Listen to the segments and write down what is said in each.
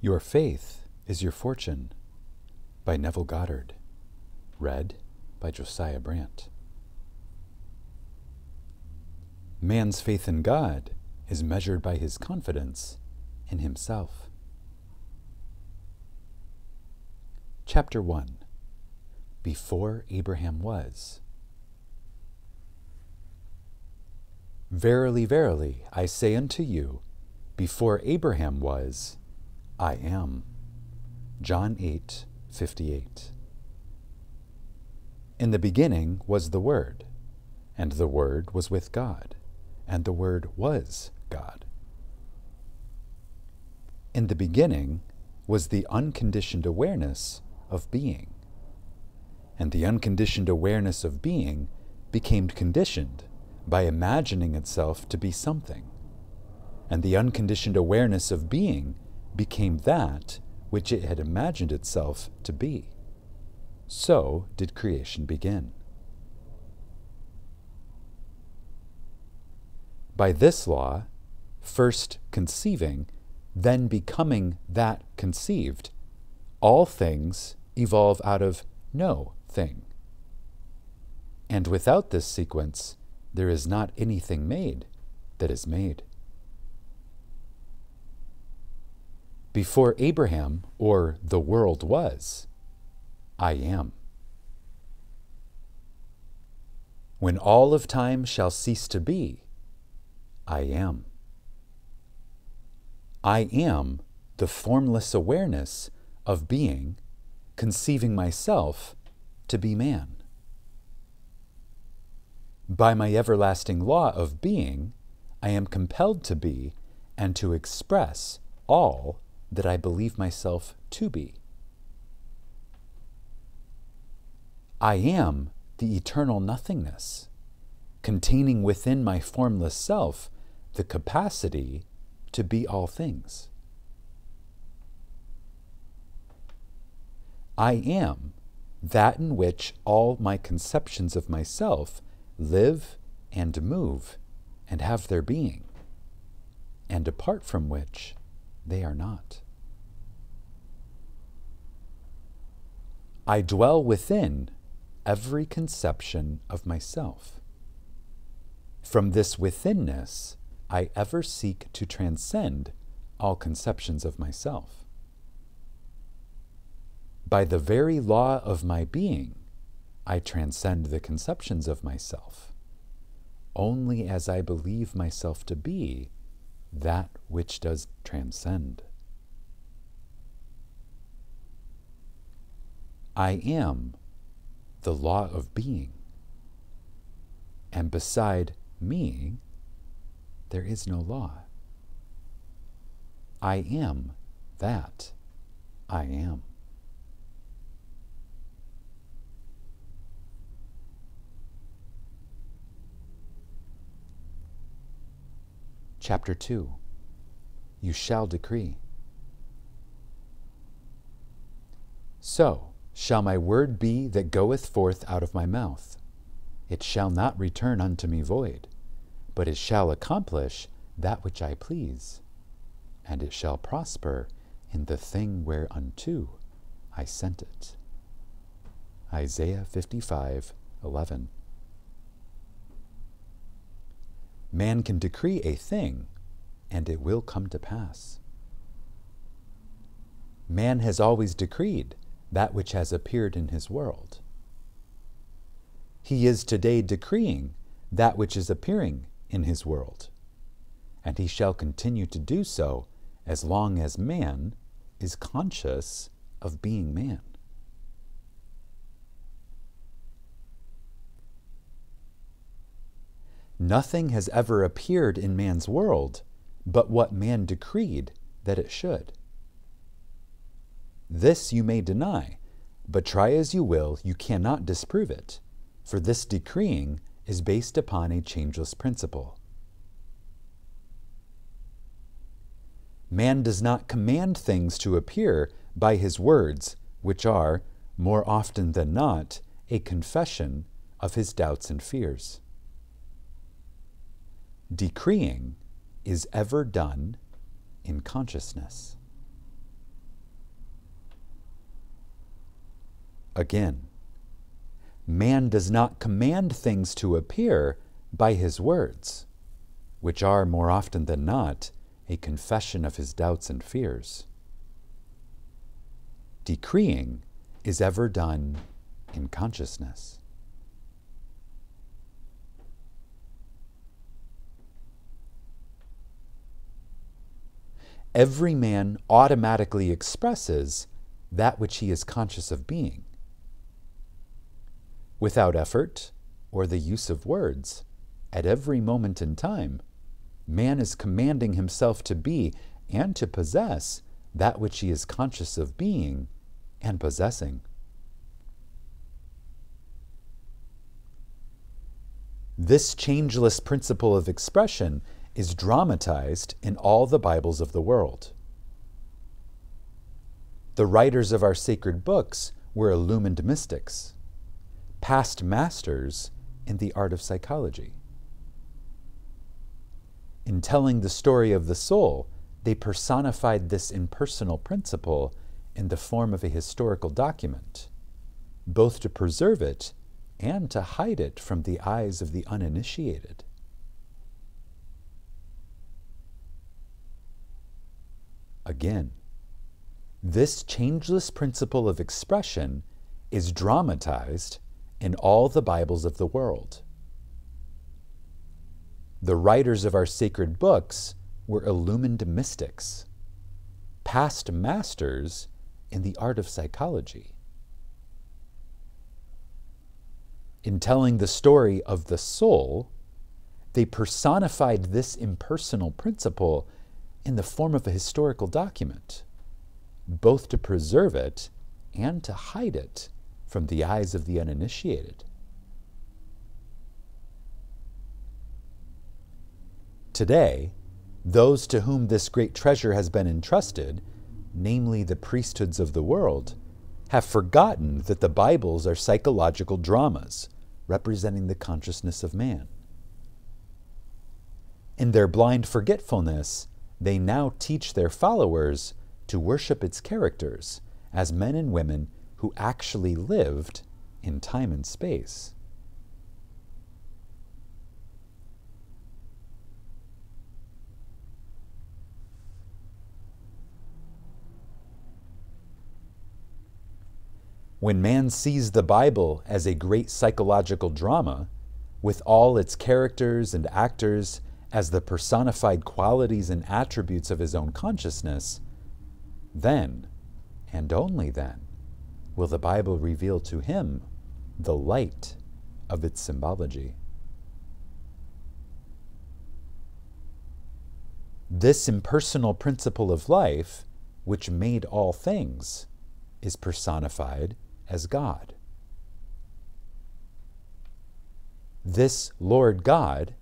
Your Faith is Your Fortune by Neville Goddard. Read by Josiah Brandt. Man's faith in God is measured by his confidence in himself. Chapter 1 Before Abraham Was. Verily, verily, I say unto you, before Abraham was, I am. John 8, 58. In the beginning was the Word, and the Word was with God, and the Word was God. In the beginning was the unconditioned awareness of being, and the unconditioned awareness of being became conditioned by imagining itself to be something, and the unconditioned awareness of being became that which it had imagined itself to be. So did creation begin. By this law, first conceiving, then becoming that conceived, all things evolve out of no thing. And without this sequence, there is not anything made that is made. Before Abraham or the world was, I am. When all of time shall cease to be, I am. I am the formless awareness of being, conceiving myself to be man. By my everlasting law of being, I am compelled to be and to express all that I believe myself to be. I am the eternal nothingness, containing within my formless self the capacity to be all things. I am that in which all my conceptions of myself live and move and have their being, and apart from which they are not. I dwell within every conception of myself. From this withinness, I ever seek to transcend all conceptions of myself. By the very law of my being, I transcend the conceptions of myself, only as I believe myself to be that which does transcend. I am the law of being, and beside me, there is no law. I am that I am. Chapter 2 You shall decree. So shall my word be that goeth forth out of my mouth. It shall not return unto me void, but it shall accomplish that which I please, and it shall prosper in the thing whereunto I sent it. Isaiah 55 11. Man can decree a thing, and it will come to pass. Man has always decreed that which has appeared in his world. He is today decreeing that which is appearing in his world, and he shall continue to do so as long as man is conscious of being man. Nothing has ever appeared in man's world but what man decreed that it should. This you may deny, but try as you will, you cannot disprove it, for this decreeing is based upon a changeless principle. Man does not command things to appear by his words, which are, more often than not, a confession of his doubts and fears decreeing is ever done in consciousness. Again, man does not command things to appear by his words, which are, more often than not, a confession of his doubts and fears. Decreeing is ever done in consciousness. Every man automatically expresses that which he is conscious of being. Without effort or the use of words, at every moment in time, man is commanding himself to be and to possess that which he is conscious of being and possessing. This changeless principle of expression is dramatized in all the Bibles of the world. The writers of our sacred books were illumined mystics, past masters in the art of psychology. In telling the story of the soul, they personified this impersonal principle in the form of a historical document, both to preserve it and to hide it from the eyes of the uninitiated. Again, this changeless principle of expression is dramatized in all the Bibles of the world. The writers of our sacred books were illumined mystics, past masters in the art of psychology. In telling the story of the soul, they personified this impersonal principle in the form of a historical document, both to preserve it and to hide it from the eyes of the uninitiated. Today, those to whom this great treasure has been entrusted, namely the priesthoods of the world, have forgotten that the Bibles are psychological dramas representing the consciousness of man. In their blind forgetfulness, they now teach their followers to worship its characters as men and women who actually lived in time and space. When man sees the Bible as a great psychological drama, with all its characters and actors as the personified qualities and attributes of his own consciousness, then, and only then, will the Bible reveal to him the light of its symbology. This impersonal principle of life, which made all things, is personified as God. This Lord God,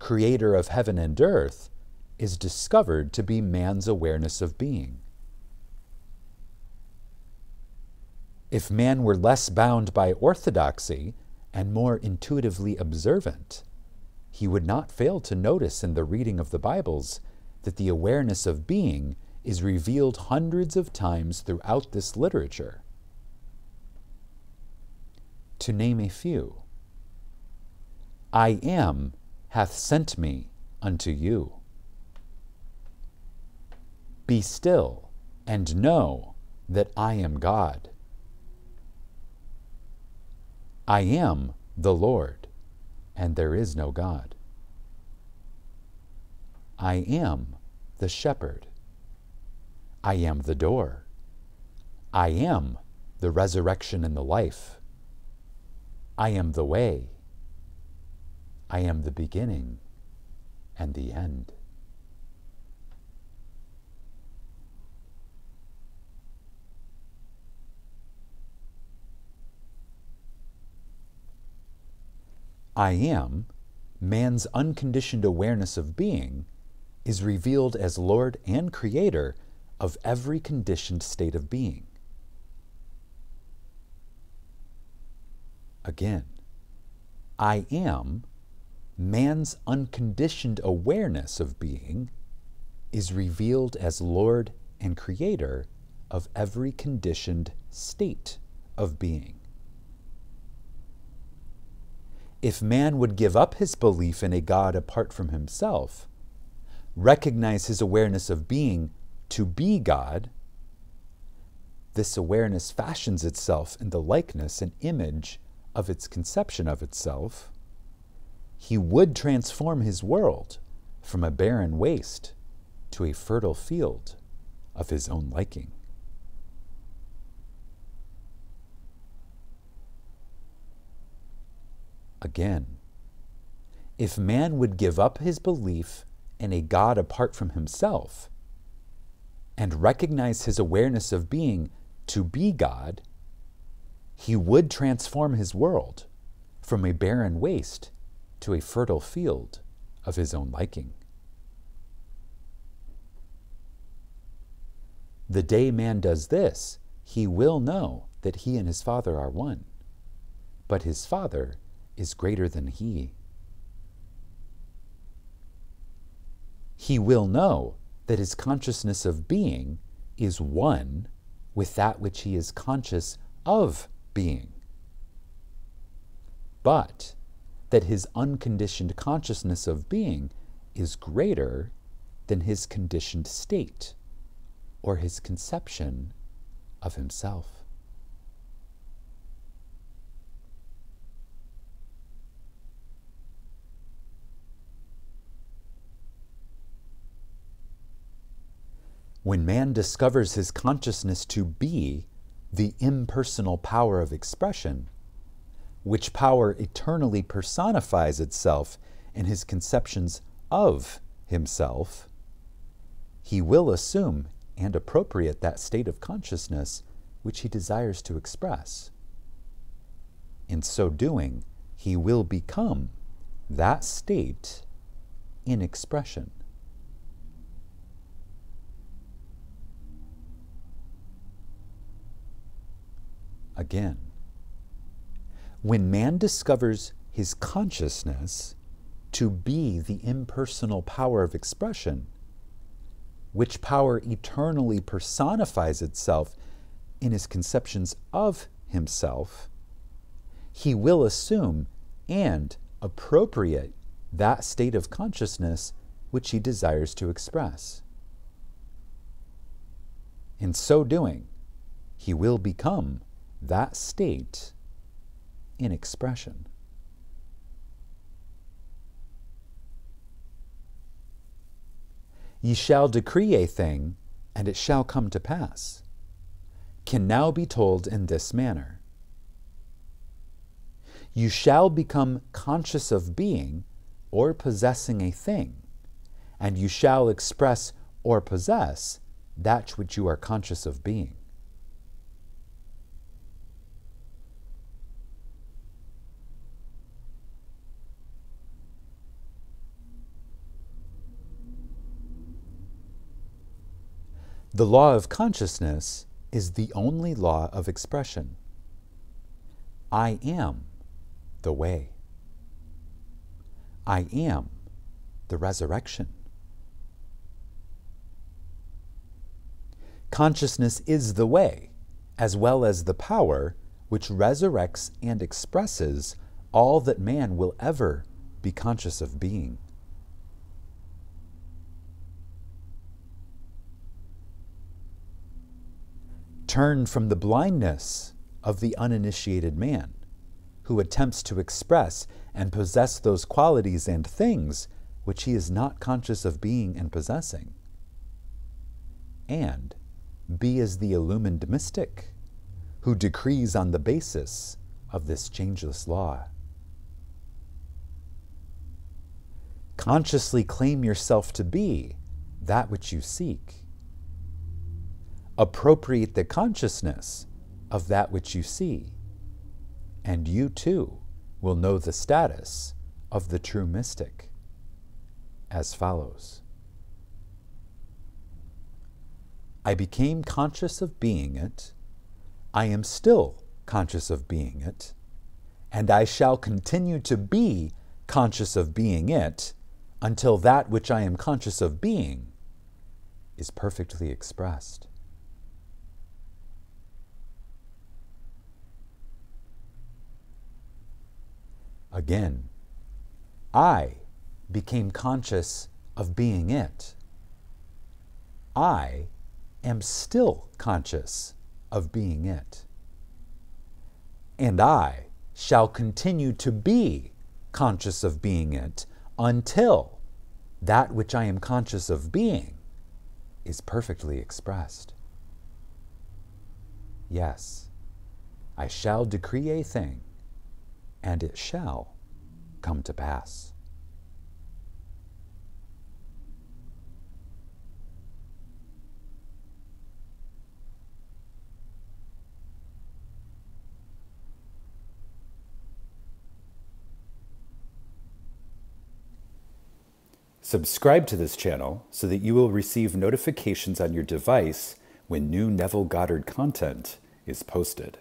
creator of heaven and earth, is discovered to be man's awareness of being. If man were less bound by orthodoxy and more intuitively observant, he would not fail to notice in the reading of the Bibles that the awareness of being is revealed hundreds of times throughout this literature to name a few. I am hath sent me unto you. Be still and know that I am God. I am the Lord, and there is no God. I am the shepherd. I am the door. I am the resurrection and the life. I am the way. I am the beginning and the end. I am, man's unconditioned awareness of being, is revealed as Lord and Creator of every conditioned state of being. Again, I am, man's unconditioned awareness of being is revealed as Lord and Creator of every conditioned state of being. If man would give up his belief in a God apart from himself, recognize his awareness of being to be God, this awareness fashions itself in the likeness and image of its conception of itself he would transform his world from a barren waste to a fertile field of his own liking. Again, if man would give up his belief in a God apart from himself and recognize his awareness of being to be God, he would transform his world from a barren waste to a fertile field of his own liking. The day man does this, he will know that he and his Father are one. But his Father is greater than he. He will know that his consciousness of being is one with that which he is conscious of being. But that his unconditioned consciousness of being is greater than his conditioned state or his conception of himself. When man discovers his consciousness to be the impersonal power of expression, which power eternally personifies itself in his conceptions of himself, he will assume and appropriate that state of consciousness which he desires to express. In so doing, he will become that state in expression. again. When man discovers his consciousness to be the impersonal power of expression, which power eternally personifies itself in his conceptions of himself, he will assume and appropriate that state of consciousness which he desires to express. In so doing, he will become that state in expression. Ye shall decree a thing, and it shall come to pass, can now be told in this manner. You shall become conscious of being or possessing a thing, and you shall express or possess that which you are conscious of being. The law of consciousness is the only law of expression. I am the way. I am the resurrection. Consciousness is the way, as well as the power which resurrects and expresses all that man will ever be conscious of being. Turn from the blindness of the uninitiated man who attempts to express and possess those qualities and things which he is not conscious of being and possessing. And be as the illumined mystic who decrees on the basis of this changeless law. Consciously claim yourself to be that which you seek appropriate the consciousness of that which you see, and you too will know the status of the true mystic. As follows. I became conscious of being it, I am still conscious of being it, and I shall continue to be conscious of being it until that which I am conscious of being is perfectly expressed. Again, I became conscious of being it. I am still conscious of being it. And I shall continue to be conscious of being it until that which I am conscious of being is perfectly expressed. Yes, I shall decree a thing, and it shall come to pass. Subscribe to this channel so that you will receive notifications on your device when new Neville Goddard content is posted.